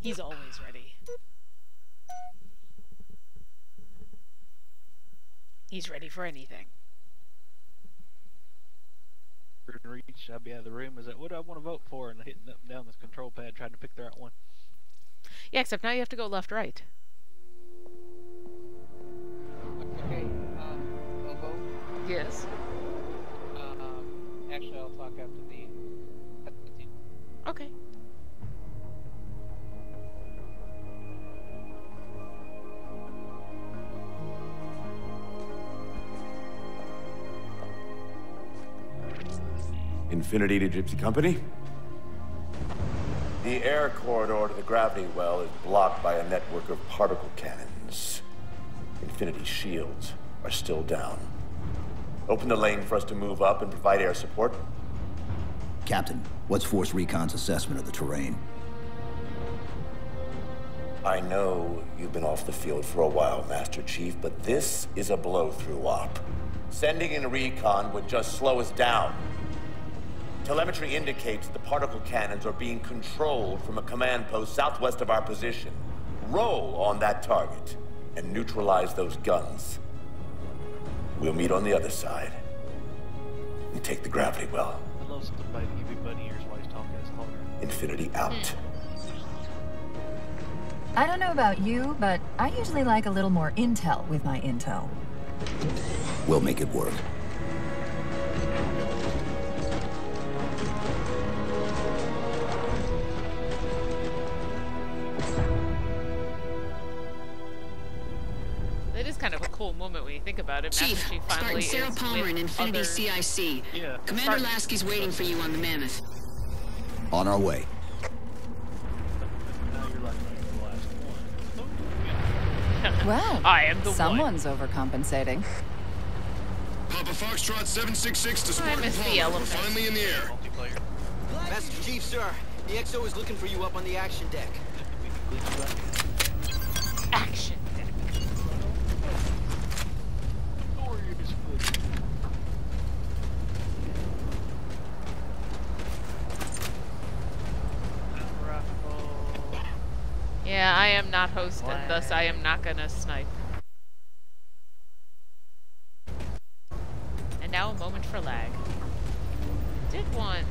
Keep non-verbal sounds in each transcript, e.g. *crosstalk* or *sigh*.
He's always ready. He's ready for anything. reach, I'd be out of the room. Is that what do I want to vote for? And hitting up and down this control pad trying to pick the right one. Yeah, except now you have to go left right. Okay, um, vote. Yes. Infinity to Gypsy Company? The air corridor to the gravity well is blocked by a network of particle cannons. Infinity shields are still down. Open the lane for us to move up and provide air support. Captain, what's Force Recon's assessment of the terrain? I know you've been off the field for a while, Master Chief, but this is a blow-through op. Sending in a recon would just slow us down. Telemetry indicates the particle cannons are being controlled from a command post southwest of our position. Roll on that target and neutralize those guns. We'll meet on the other side and take the gravity well. I love somebody to give you bunny ears while he's talking his longer. Infinity out. Hmm. I don't know about you, but I usually like a little more intel with my intel. We'll make it work. Think about it. Chief, Master Chief Spartan finally Sarah Palmer with in Infinity other... CIC. Yeah. Commander Spartan- Lasky's waiting for you on the Mammoth. On our way. Now you're like the last one. Well, *laughs* I am the one. someone's overcompensating. Papa Foxtrot 766 to I Spartan miss the Palmer. We're finally in the air. Master Chief, sir. The XO is looking for you up on the action deck. Action. Yeah, I am not host, and thus I am not gonna snipe. And now a moment for lag. Did want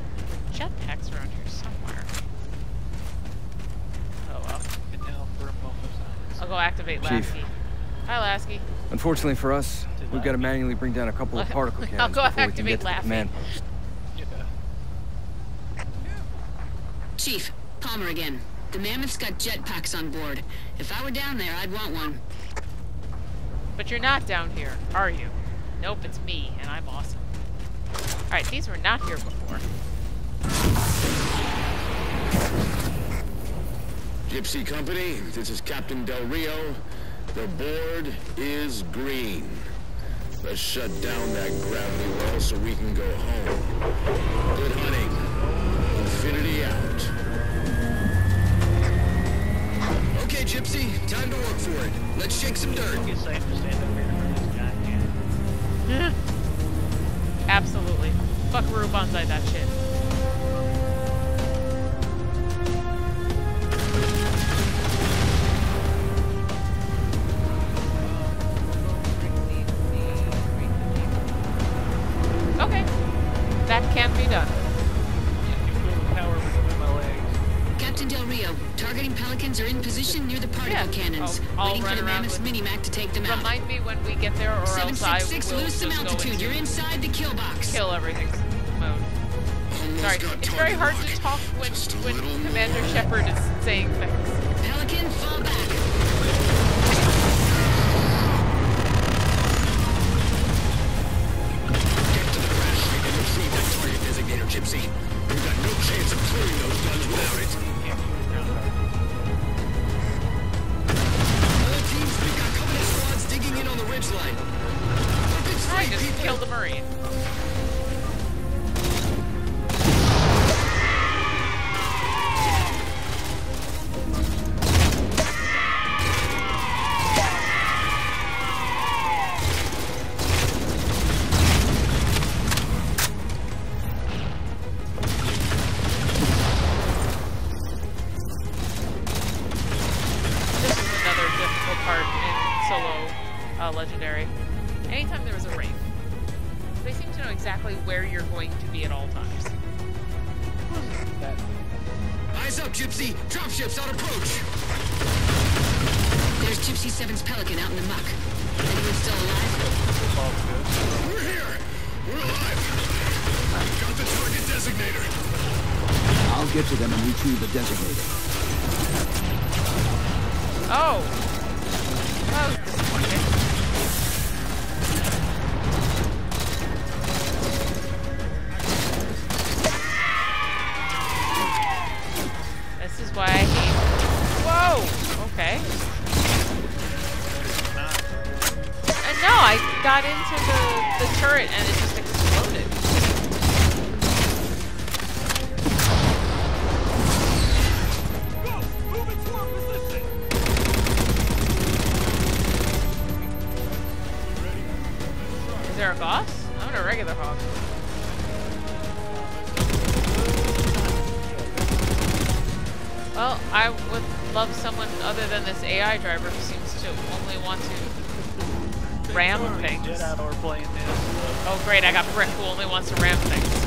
jetpacks around here somewhere. Oh well. And now for a moment of silence. I'll go activate Chief. Lasky. Hi, Lasky. Unfortunately for us, we've got to manually bring down a couple of particle cannons *laughs* I'll cannons go before we can activate get to the command post. Yeah. Chief, Palmer again. The Mammoth's got jetpacks on board. If I were down there, I'd want one. But you're not down here, are you? Nope, it's me, and I'm awesome. Alright, these were not here before. Gypsy Company, this is Captain Del Rio. The board is green. Let's shut down that gravity well so we can go home. Good hunting. Infinity out. Time to work for it. Let's shake some dirt. It's safe to stand up here in front of this giant can. Absolutely. Buckaroo Banzai that shit. I'll- waiting for the Mammoth's with- Minimac to take them out. Remind me when we get there, or else I will 766, lose some altitude. You're inside the kill box. kill everything mode. Sorry, it's very hard to talk when, when Commander. Shepard is saying things. a boss? I'm in a regular hog. Well, I would love someone other than this AI driver who seems to only want to ram things. Oh great, I got Brick who only wants to ram things.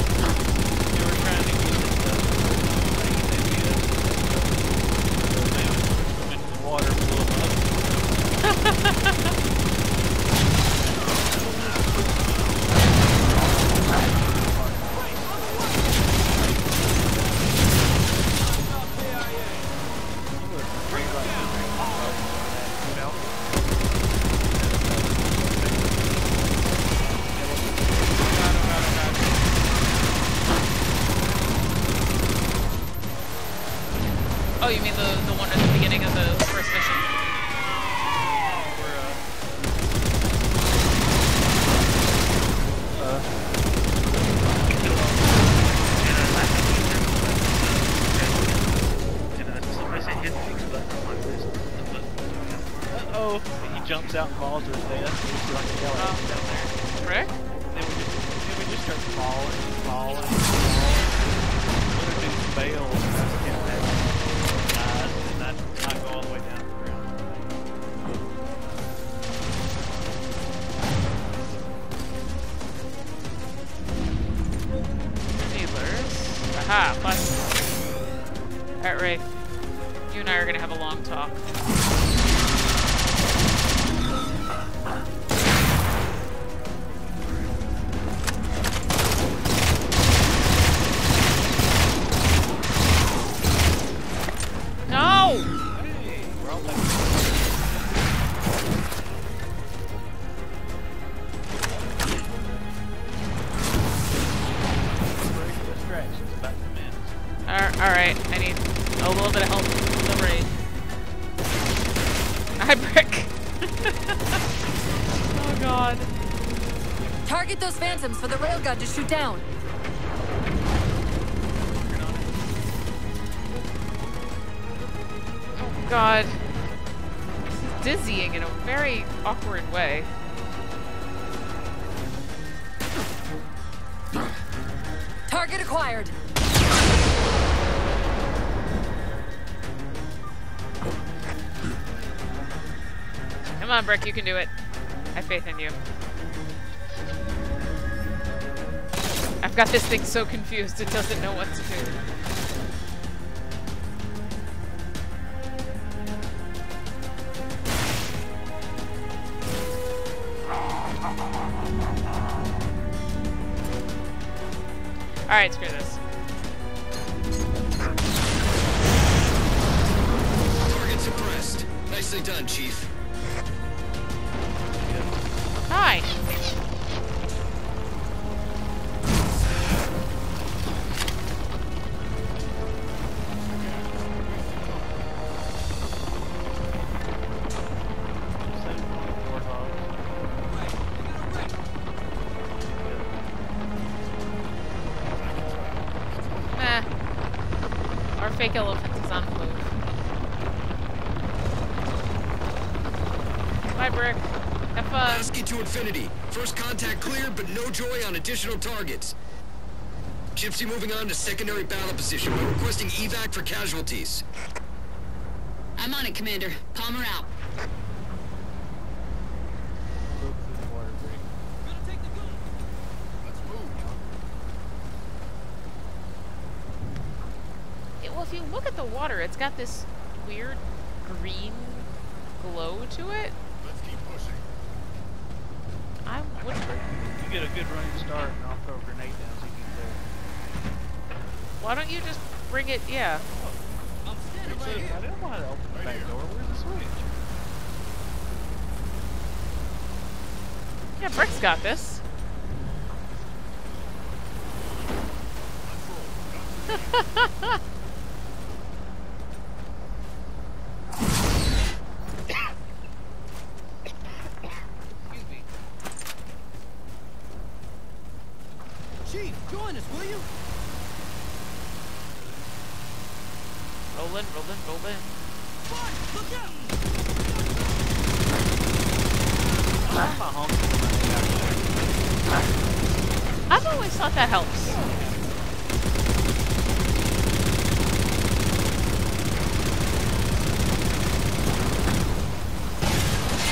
Shoot down. Oh god. This is dizzying in a very awkward way. Target acquired. Come on, Brick, you can do it. I have faith in you. I've got this thing so confused it doesn't know what to do. Alright, screw this. Target suppressed. Nicely done, Chief. Hi. additional targets. Gypsy moving on to secondary battle position. We're requesting evac for casualties. I'm on it, Commander. Palmer out. Well, if you look at the water, it's got this it? Yeah. I'm standing right here. I didn't want to open the back door. Where's the switch? Yeah, Brick's got this. *laughs* Excuse me. Chief, join us, will you? Rolling, rolling, rolling. Fine, look out! I'm not honking when I get out I've always thought that helps.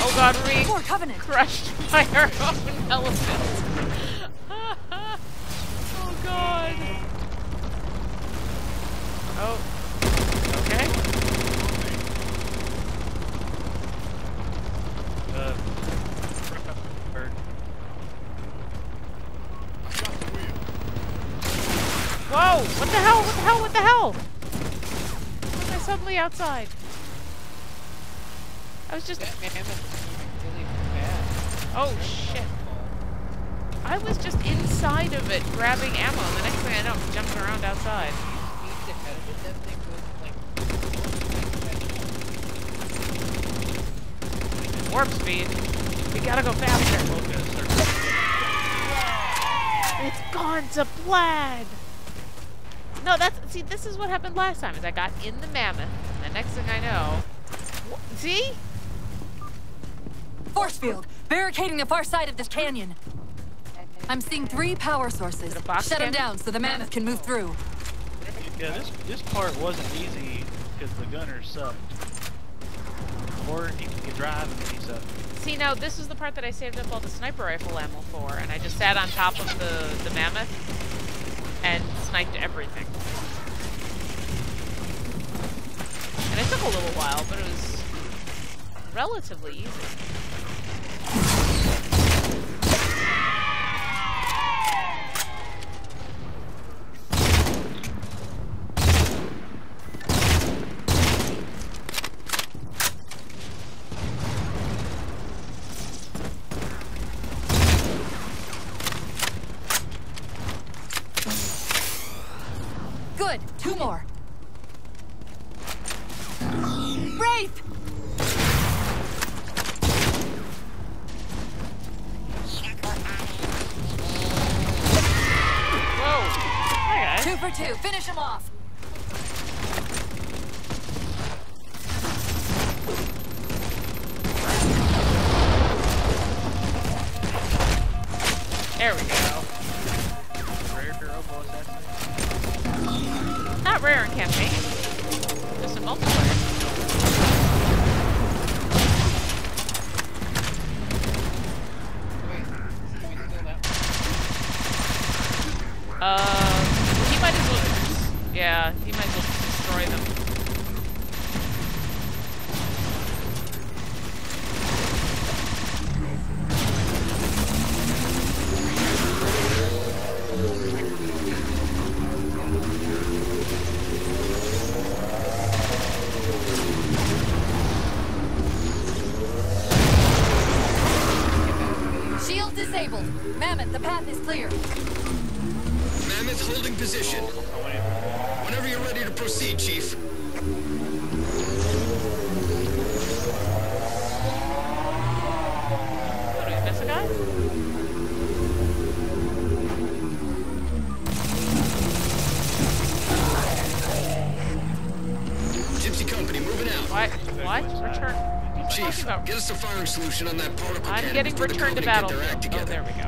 Oh god, we're being Poor Covenant. crushed by our own elephant. oh god. Oh. Okay. Uh, bird. Whoa! What the hell? What the hell? What the hell? Why am I suddenly outside? I was just. really bad. Oh shit. I was just inside of it grabbing ammo, and the next thing I know, I'm jumping around outside. Speed ahead of it, that thing goes like... Warp speed. We gotta go faster. We'll go circle. It's gone to plaid. No, that's see. This is what happened last time. Is I got in the mammoth, and the next thing I know, wh- see? Force field, barricading the far side of this canyon. I'm seeing three power sources. it a box Shut them down so the mammoth can move through. Yeah, this this part wasn't easy because the gunner sucked. Or he could drive and he sucked. See now, this is the part that I saved up all the sniper rifle ammo for, and I just sat on top of the the mammoth and sniped everything. And it took a little while, but it was relatively easy. There we go. Rare Robo assassin. Not rare in campaign. Just in multiplayer. Us a firing solution on that particle I'm cannon getting returned to company get their battlefield. act Oh, there we go.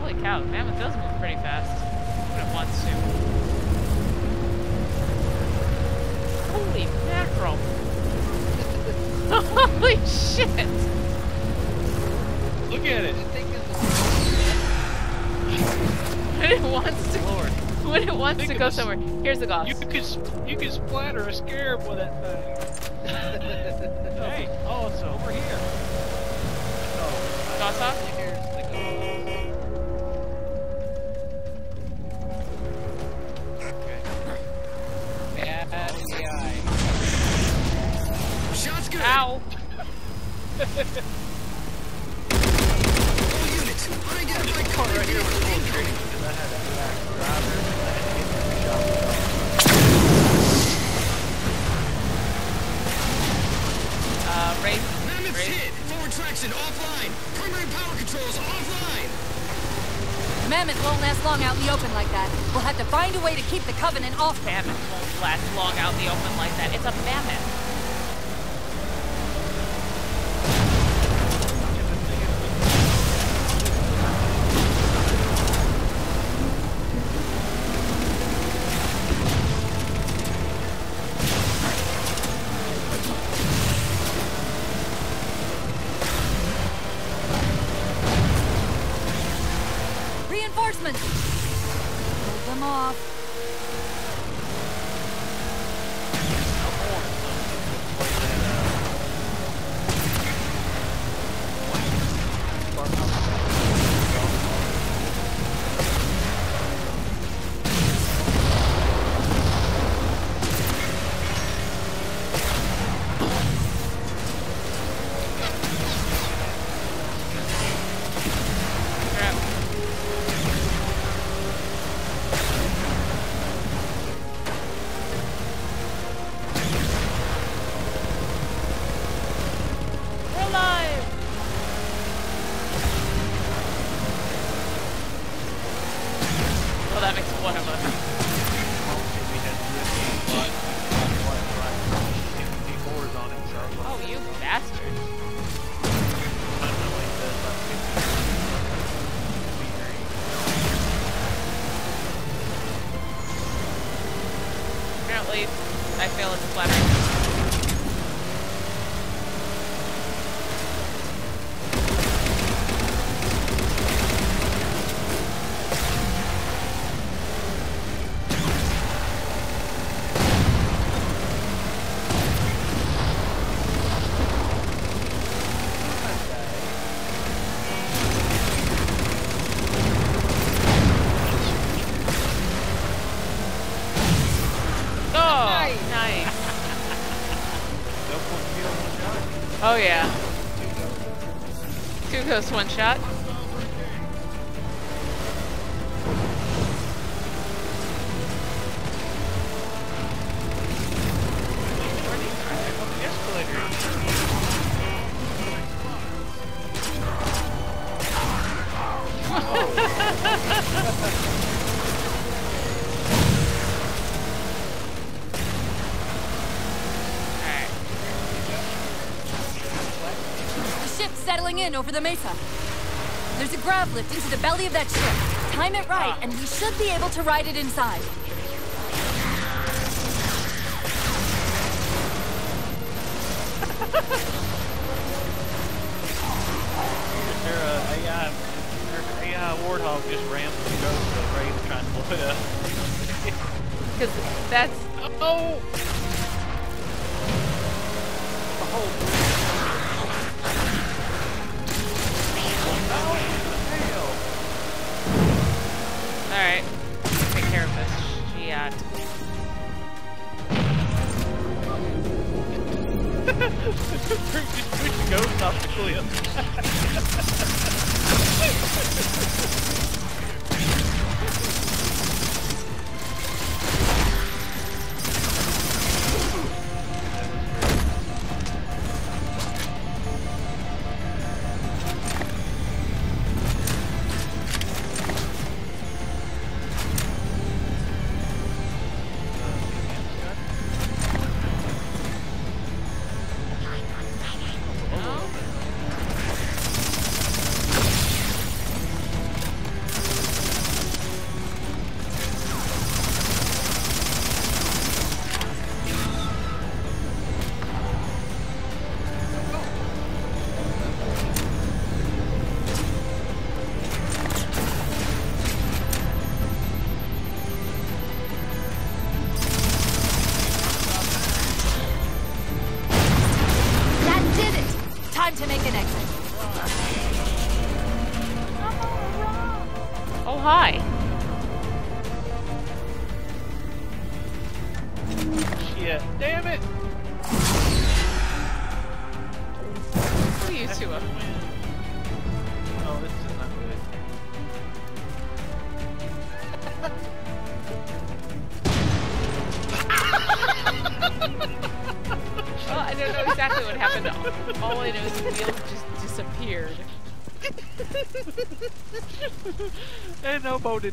Holy cow, the mammoth does move pretty fast. When it wants to. Holy mackerel. *laughs* Holy shit! Look at it. *laughs* The thing is, And it wants to. Lord. *laughs* when it wants Think to go somewhere. Here's the goss. You could s- you could splatter a scarab with that thing. *laughs* hey, oh, it's over here. Oh, Goss off? here's the ghost. Okay. Bad AI. Shots good. Ow. *laughs* All units, unidentified company vehicle incoming. Because I had keep the Covenant off. Mammoth won't last long out in the open like that. It's a mammoth. I fail at splattering. Ghosts, one shot. Settling over the mesa. There's a grav lift into the belly of that ship. Time it right, and we should be able to ride it inside. Is there uh, a AI, there's an AI warthog just rammed through ghost of Wraith trying to blow it up? *laughs* Because that's. Oh! Alright. Just push the ghost off the cliff. *laughs*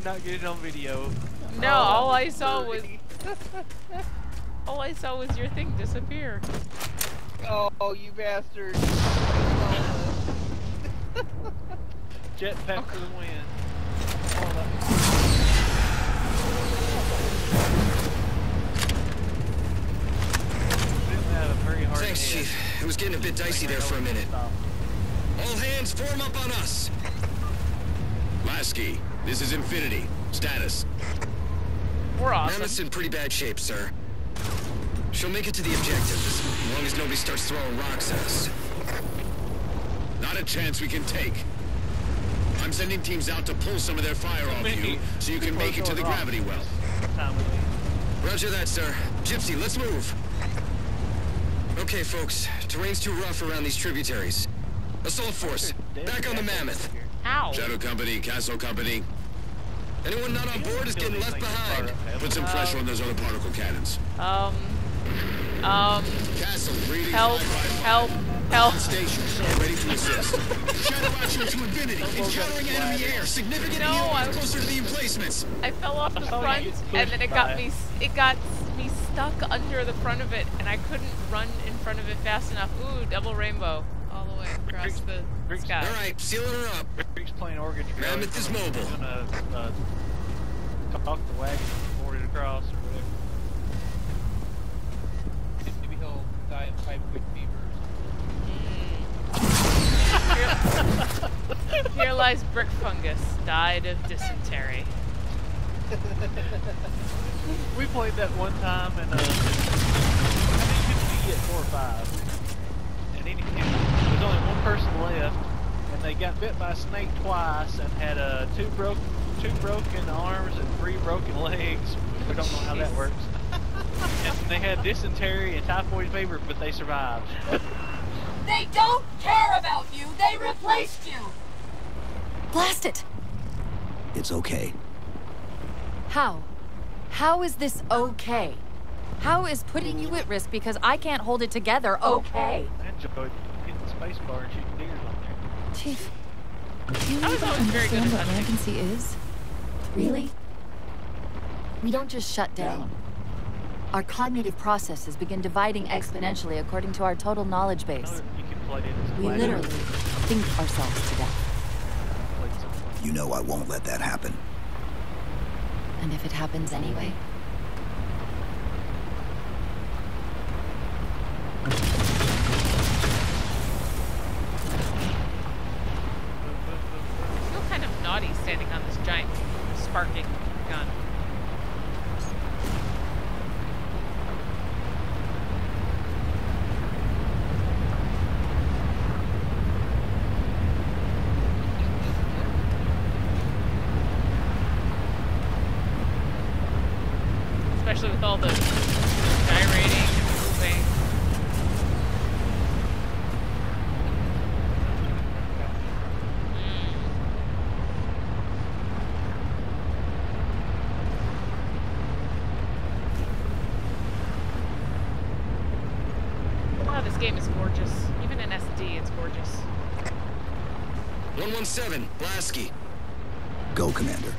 did not get it on video. No, oh, all I saw was *laughs* all I saw was your thing disappear. Oh, you bastard! Jetpack okay. for the win. Thanks, Chief. It was getting a bit dicey there for a minute. All hands form up on us! Lasky, this is Infinity. Status. We're awesome. Mammoth's in pretty bad shape, sir. She'll make it to the objective, as long as nobody starts throwing rocks at us. Not a chance we can take. I'm sending teams out to pull some of their fire off you, so you can make it to the gravity well. Roger that, sir. Gypsy, let's move. Okay, folks. Terrain's too rough around these tributaries. Assault force, back on the Mammoth. Ow. Shadow Company, Castle Company. Anyone not on board is getting left behind. Put some pressure on those other particle cannons. Um. Um. Castle, help, help, help. Station, ready to assist. Shadow action to infinity. Encountering enemy air. Significant no, I, closer to the emplacements. I fell off the front, and then it got me. It got me stuck under the front of it, and I couldn't run in front of it fast enough. Ooh, double rainbow all the way across the sky. All right, sealing her up. Brick's playing Oregon Trail. Mammoth is mobile. Gonna uh, talk the wagon and board it across or whatever. Maybe he'll die of typhoid fever. Here, *laughs* here lies brick fungus, died of dysentery. *laughs* we played that one time and uh, I think you could at four or five. And any, there was only one person left and they got bit by a snake twice and had uh, two broken two broken arms and three broken legs. We don't know how that works. and they had dysentery and typhoid fever, but they survived. *laughs* They don't care about you. They replaced you. Blast it. It's okay. How? How is this okay? How is putting you at risk because I can't hold it together okay? I enjoyed space bar and shooting deers on there. Chief, do you even understand what rampancy is? Really? We don't just shut down. Our cognitive processes begin dividing exponentially according to our total knowledge base. We literally think ourselves to death. You know I won't let that happen. And if it happens anyway? I feel kind of naughty standing on this giant sparking gun. Especially with all the gyrating and moving. Hmm. Oh, this game is gorgeous. Even in SD, it's gorgeous. 117, Lasky. Go, Commander.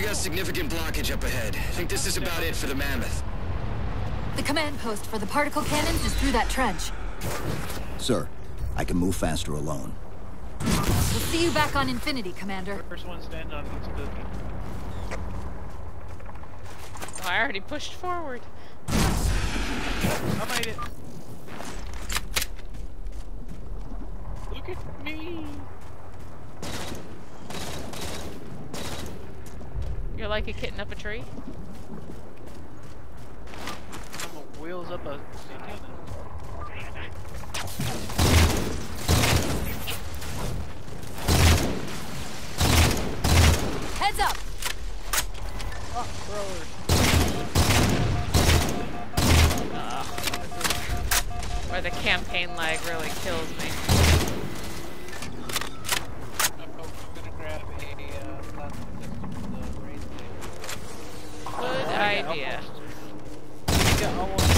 We got significant blockage up ahead. I think this is about it for the Mammoth. The command post for the particle cannons is through that trench. Sir, I can move faster alone. We'll see you back on Infinity, Commander. First one standing on each cookie. Oh, I already pushed forward. I made it. Look at me. You're like a kitten up a tree? I'm wheels up a antenna. Heads up! Oh, throwers. Uh, where the campaign lag really kills me. Good idea. Got almost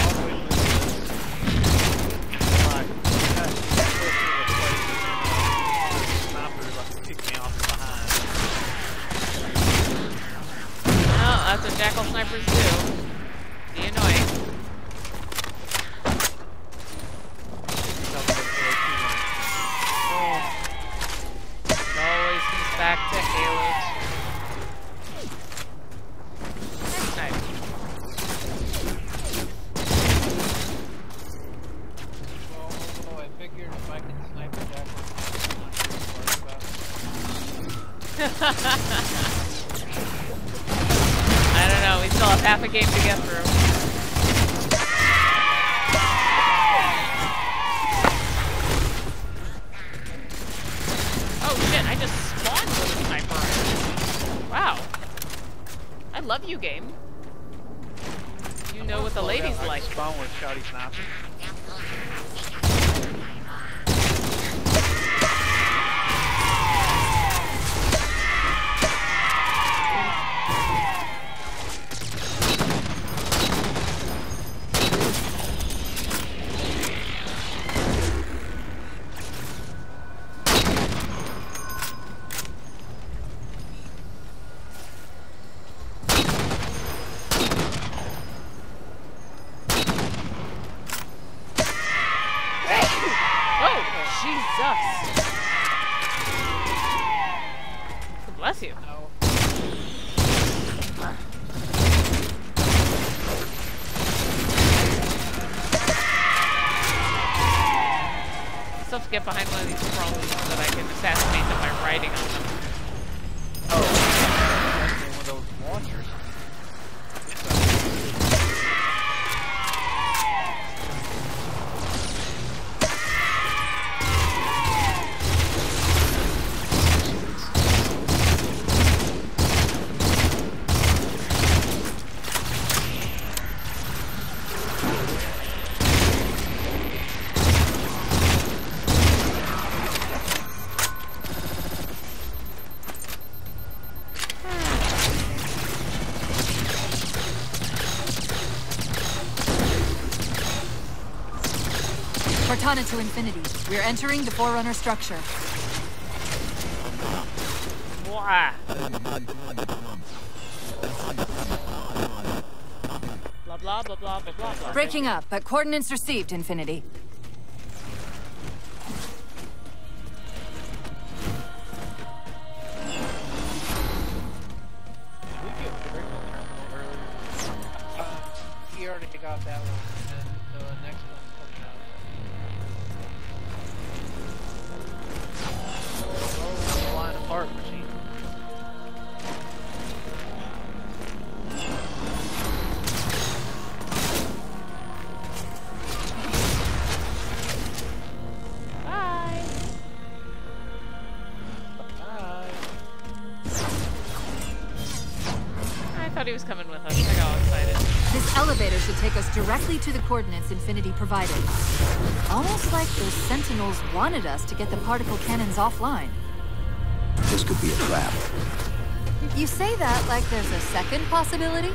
That's what jackal snipers do. Be annoying. It always comes back to Halo 2. Nice. Oh, I figured if I could snipe a jackal, I don't know, we still have half a game to get through. Oh shit, I just spawned with a sniper. Wow. I love you, game. You know what the ladies I like. Spawn with shoddy sniper. Oh, Jesus. Bless you. Still have to get behind one of these crawlies so that I can assassinate them by riding on them. One of those launchers. Cortana to Infinity. We're entering the Forerunner structure. Blah blah blah. Breaking up, but coordinates received, Infinity. He was coming with us. I got all excited. This elevator should take us directly to the coordinates Infinity provided. Almost like those Sentinels wanted us to get the particle cannons offline. This could be a trap. You say that like there's a second possibility? *laughs* Do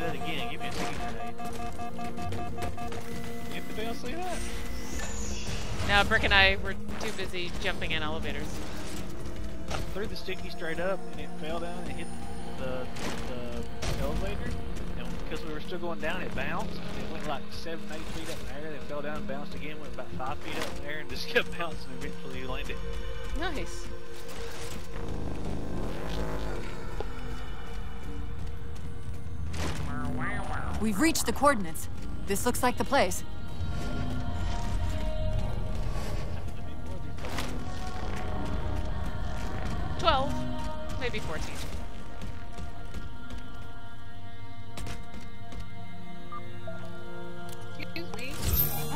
that again. Give me a sticky grenade. Anybody else see that? Now, Brick and I were too busy jumping in elevators. I threw the sticky straight up and it fell down and hit the, the elevator. And because we were still going down, it bounced. It went like seven, eight feet up in the air. Then fell down and bounced again. Went about five feet up in the air and just *laughs* kept bouncing. and Eventually landed. Nice. We've reached the coordinates. This looks like the place.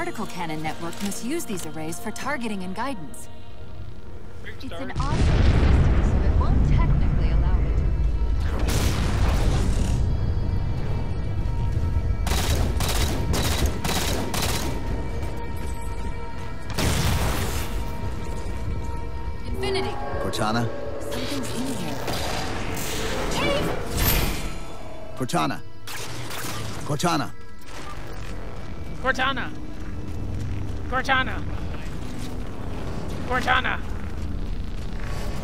Particle cannon network must use these arrays for targeting and guidance. It's an automated system, so it won't technically allow it. Infinity! Cortana? Something's in here. Cortana? Cortana? Cortana. Cortana! Cortana!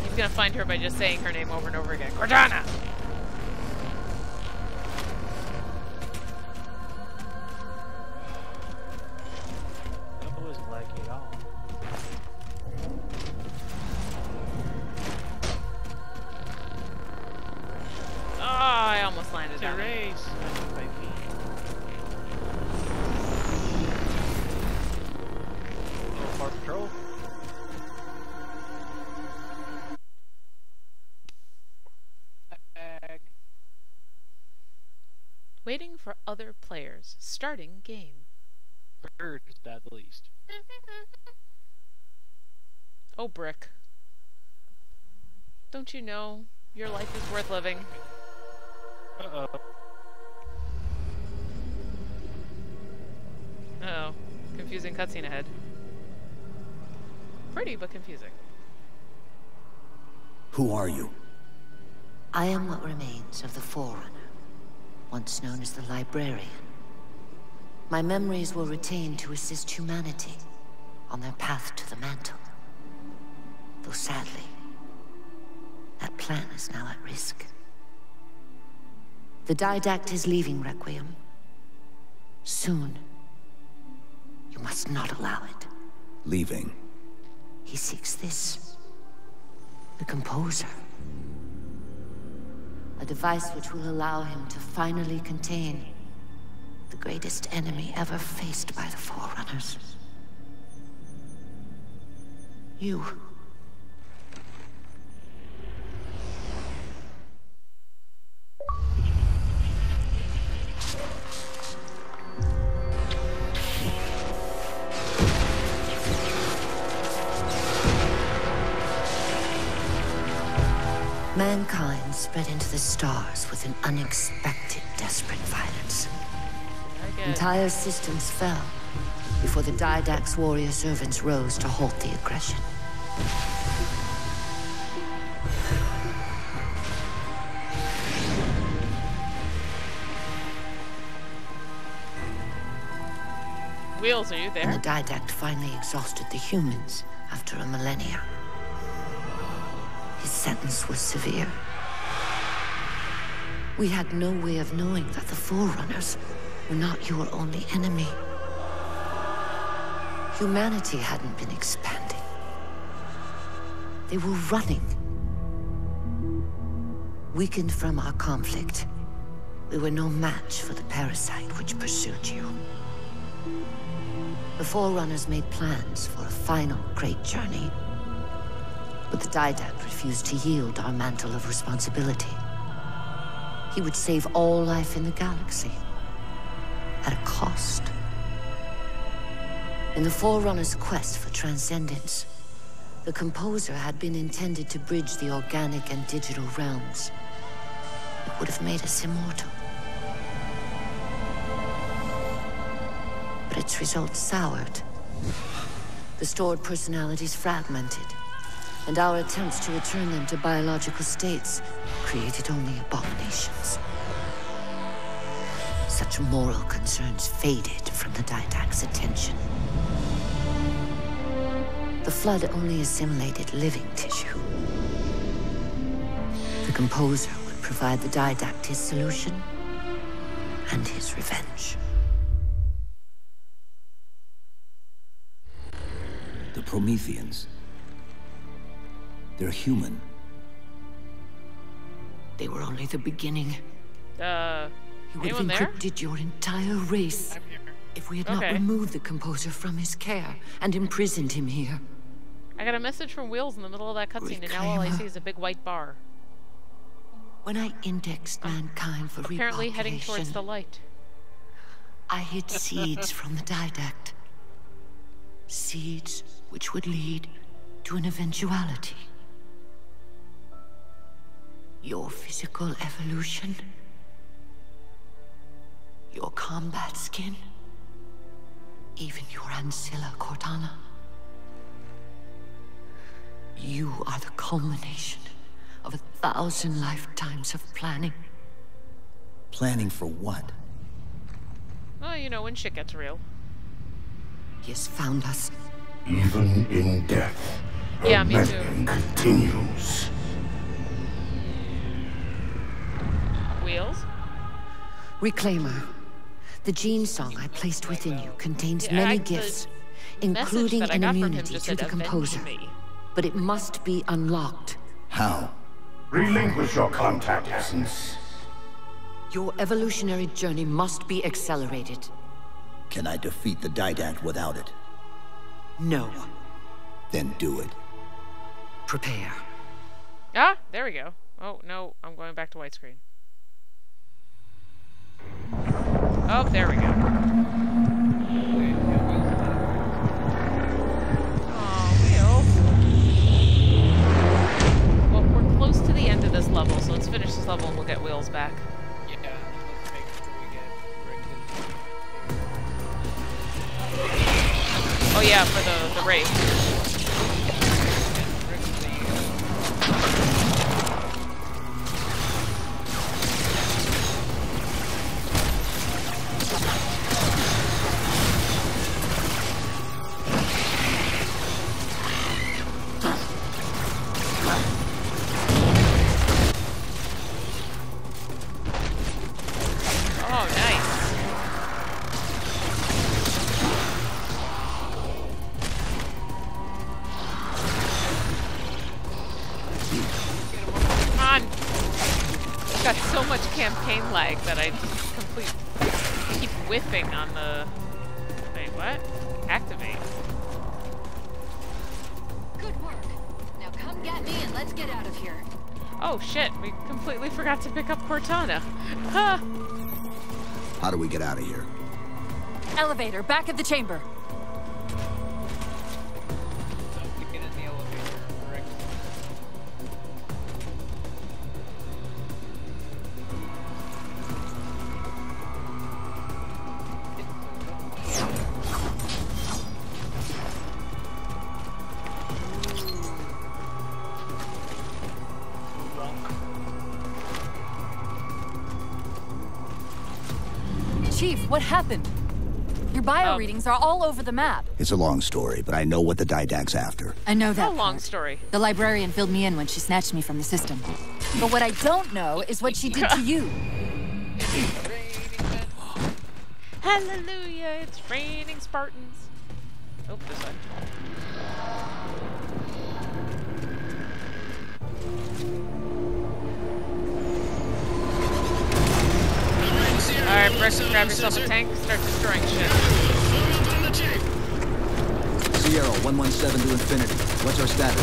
He's gonna find her by just saying her name over and over again. Cortana! Starting game. First, at least. *laughs* oh, Brick. Don't you know your life is worth living? Uh-oh. Uh oh Confusing cutscene ahead. Pretty, but confusing. Who are you? I am what remains of the Forerunner once known as the Librarian. My memories were retained to assist humanity on their path to the mantle. Though sadly, that plan is now at risk. The Didact is leaving Requiem. Soon. You must not allow it. Leaving? He seeks this. The Composer. A device which will allow him to finally contain the greatest enemy ever faced by the Forerunners. You. Mankind spread into the stars with an unexpected, desperate violence. Entire systems fell before the Didact's warrior servants rose to halt the aggression. Wheels, are you there? And the Didact finally exhausted the humans after a millennia. His sentence was severe. We had no way of knowing that the Forerunners were not your only enemy. Humanity hadn't been expanding. They were running. Weakened from our conflict, we were no match for the parasite which pursued you. The Forerunners made plans for a final great journey but the Didact refused to yield our mantle of responsibility. He would save all life in the galaxy. At a cost. In the Forerunner's quest for transcendence, the Composer had been intended to bridge the organic and digital realms. It would have made us immortal. But its results soured. The stored personalities fragmented and our attempts to return them to biological states created only abominations. Such moral concerns faded from the Didact's attention. The Flood only assimilated living tissue. The Composer would provide the Didact his solution and his revenge. The Prometheans they're human. They were only the beginning. Uh, you would have encrypted your entire race if we had okay. not removed the composer from his care and imprisoned him here. I got a message from Wheels in the middle of that cutscene, and now all I see is a big white bar. When I indexed um, mankind for apparently heading towards the light. I hid *laughs* seeds from the Didact. Seeds which would lead to an eventuality your physical evolution, your combat skin, even your ancilla Cortana. You are the culmination of a thousand lifetimes of planning. Planning for what? Well, you know, when shit gets real. He has found us. Even in death, Yeah, me too. continues. Wheels? Reclaimer. The gene song I placed within you contains Yeah, many I- gifts, including an got from him immunity to the composer. me." But it must be unlocked. How? Relinquish your contact essence. Your evolutionary journey must be accelerated. Can I defeat the Didact without it? No. Then do it. Prepare. Ah, there we go. Oh, no, I'm going back to widescreen. Oh, there we go. Oh. Well, we're close to the end of this level, so let's finish this level and we'll get Wheels back. Yeah, let's make sure we get Oh yeah, for the, the race. Cortana. Huh. How do we get out of here? Elevator, back of the chamber. Chief, what happened? Your bio Um, readings are all over the map. It's a long story, but I know what the Didact's after. I know that. A long part. story. The librarian filled me in when she snatched me from the system. But what I don't know is what she did to *laughs* you. Hallelujah, it's raining Spartans. Oh, this way. Alright, Brick, grab yourself a tank, start destroying shit. Sierra 117 to infinity. What's our status?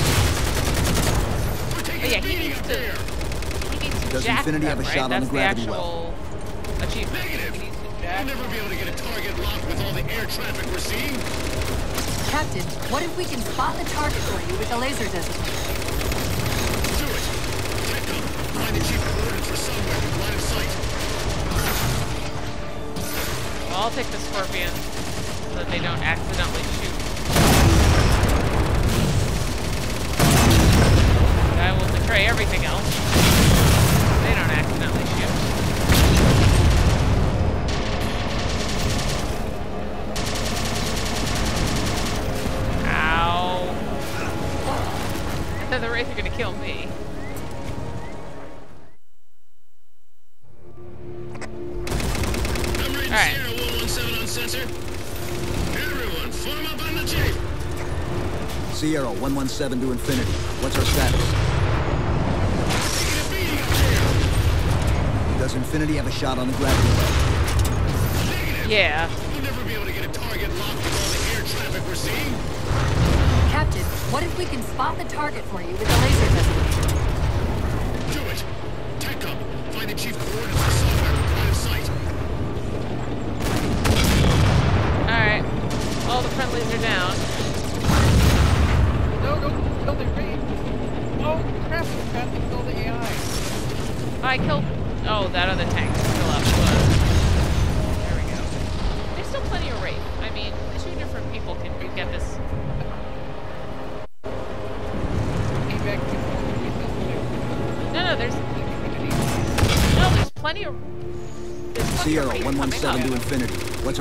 Oh yeah, he needs to. He needs to Does jack Infinity them, have a right? shot on the gravity actual achievement. Negative. We'll never be able to get a target lock with all the air traffic we're seeing. Captain, what if we can spot the target for you with a laser designator? Do it. Tech up. Find the chief I'll take the scorpion so that they don't accidentally 7 to infinity. What's our status? Does infinity have a shot on the gravity well? Yeah. We'll never be able to get a target locked with all the air traffic we're seeing. Captain, what if we can spot the target for you with the laser missile?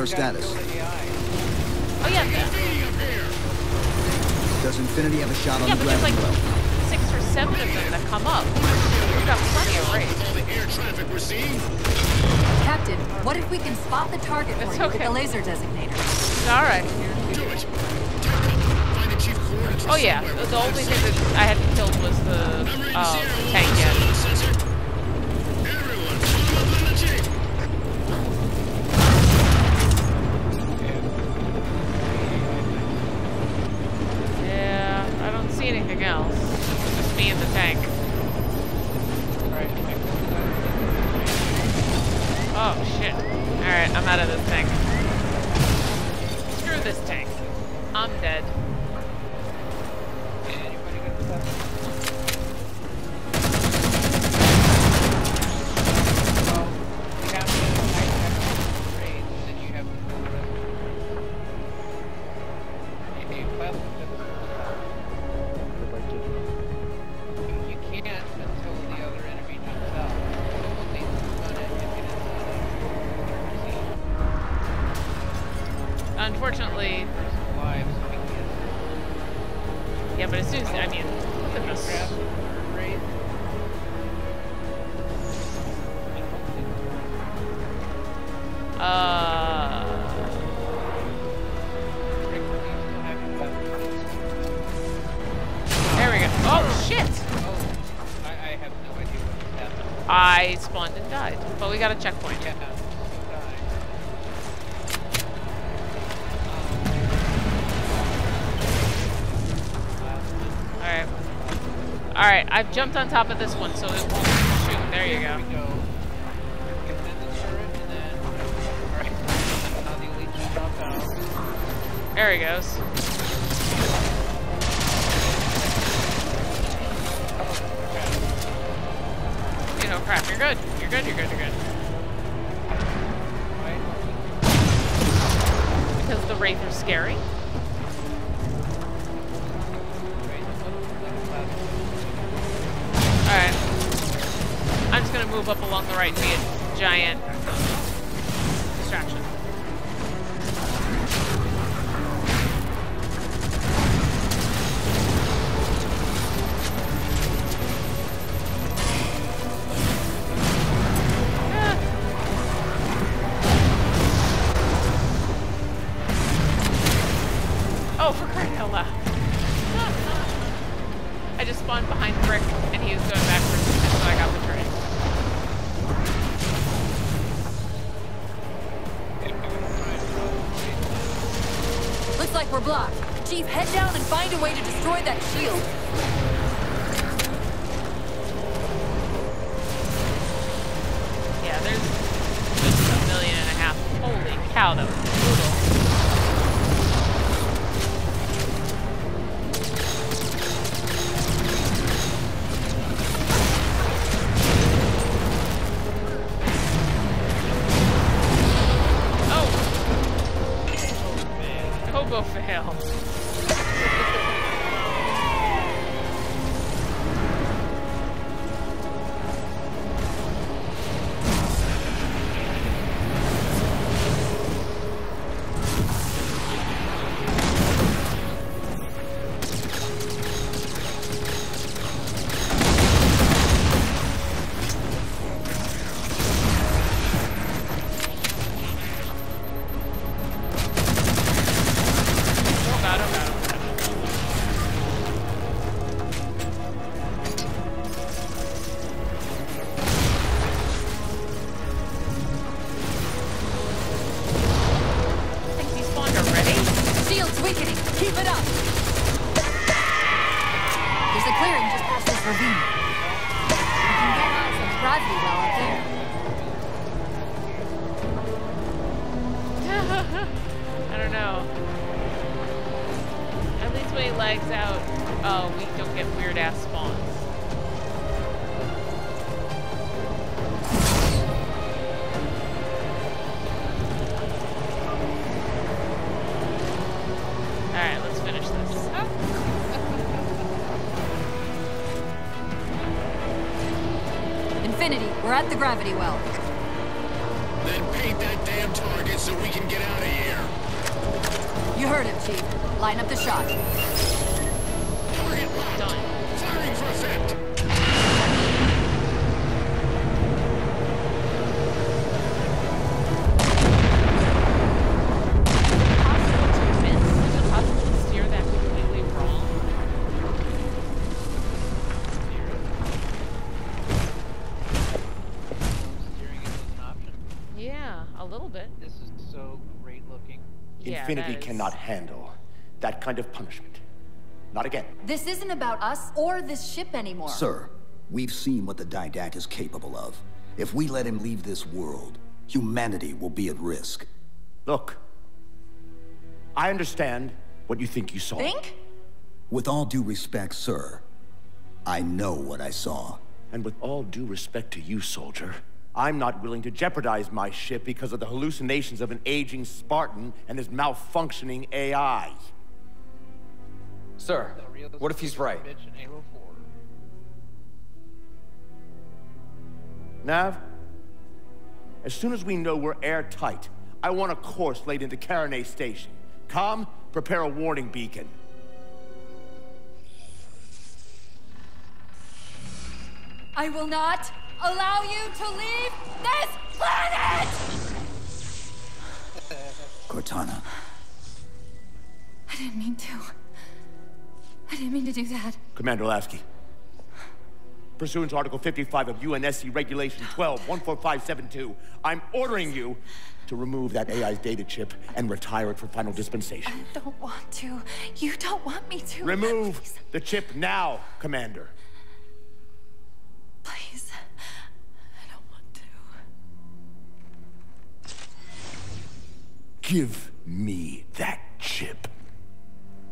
Status? Oh, yeah. the- Does does Infinity have a shot on yeah, the but there's like well? six or seven of them that come up. We've got plenty of rays. the air traffic we're seeing? Captain, what if we can spot the target for It's you with okay. the laser designator? All right. Do it. Find the chief coordinates. Oh yeah, the, the only thing that I hadn't killed was the um, tank yet. Oh shit! I, I have no idea what happened. I spawned and died, but we got a checkpoint. Yeah, Alright. Alright, I've jumped on top of this one, so it won't shoot. There you go. There he goes. Crap, you're good. You're good, you're good, you're good. Because the Wraith are scary? Alright. I'm just gonna move up along the right and be a giant distraction. Holy cow, at the gravity well. Then paint that damn target so we can get out of here. You heard him, Chief. Line up the shot. Infinity that is- cannot handle that kind of punishment. Not again. This isn't about us or this ship anymore. Sir, we've seen what the Didact is capable of. If we let him leave this world, humanity will be at risk. Look, I understand what you think you saw. Think? With all due respect, sir, I know what I saw. And with all due respect to you, soldier, I'm not willing to jeopardize my ship because of the hallucinations of an aging Spartan and his malfunctioning AI. Sir, what if he's right? Bitch in Halo 4. Nav, as soon as we know we're airtight, I want a course laid into Caranay Station. Com, prepare a warning beacon. I will not allow you to leave this planet! Cortana, I didn't mean to. I didn't mean to do that. Commander Lasky. Pursuant to Article 55 of UNSC Regulation 12 14572, I'm ordering you to remove that AI's data chip and retire it for final dispensation. I don't want to. You don't want me to. Remove the chip now, Commander. Give me that chip.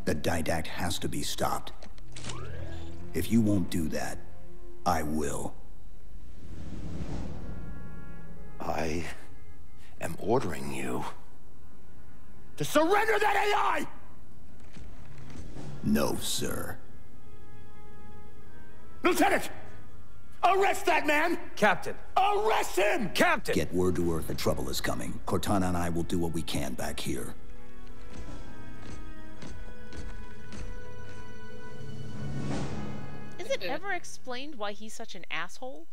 the Didact has to be stopped. If you won't do that, I will. I am ordering you to surrender that AI! No, sir. Lieutenant! Arrest that man! Captain! Arrest him! Captain! Get word to Earth that trouble is coming. Cortana and I will do what we can back here. Is it ever explained why he's such an asshole?